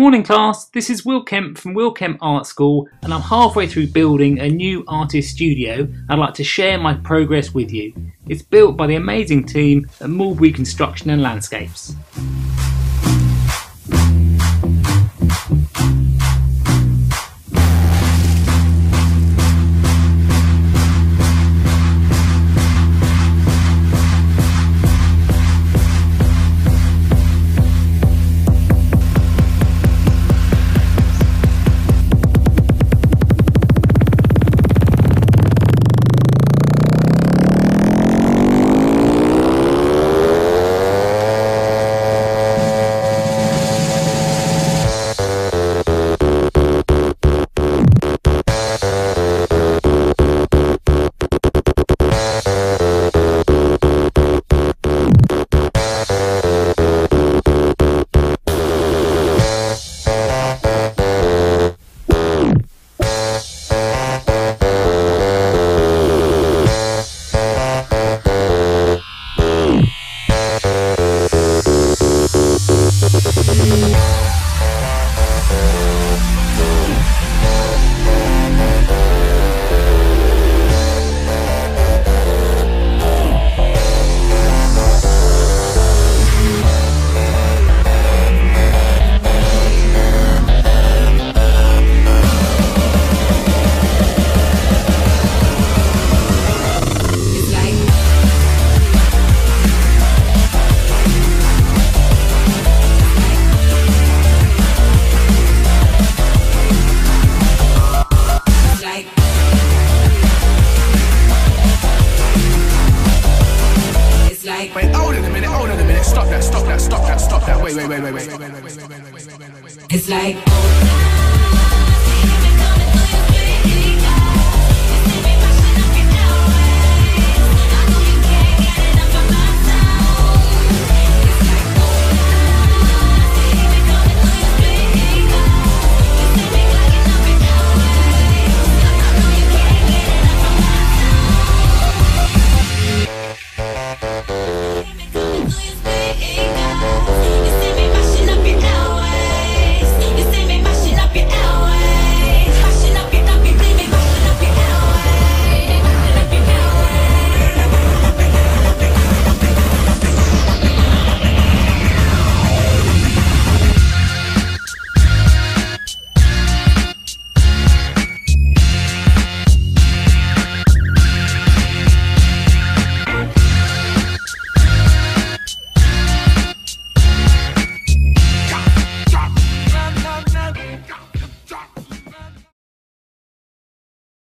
Good morning class, this is Will Kemp from Will Kemp Art School and I'm halfway through building a new artist studio I'd like to share my progress with you. It's built by the amazing team at Mulberry Construction and Landscapes. Like Wait, hold on a minute, hold on a minute. Stop that, stop that, stop that, stop that. Wait, wait, wait, wait, wait. It's like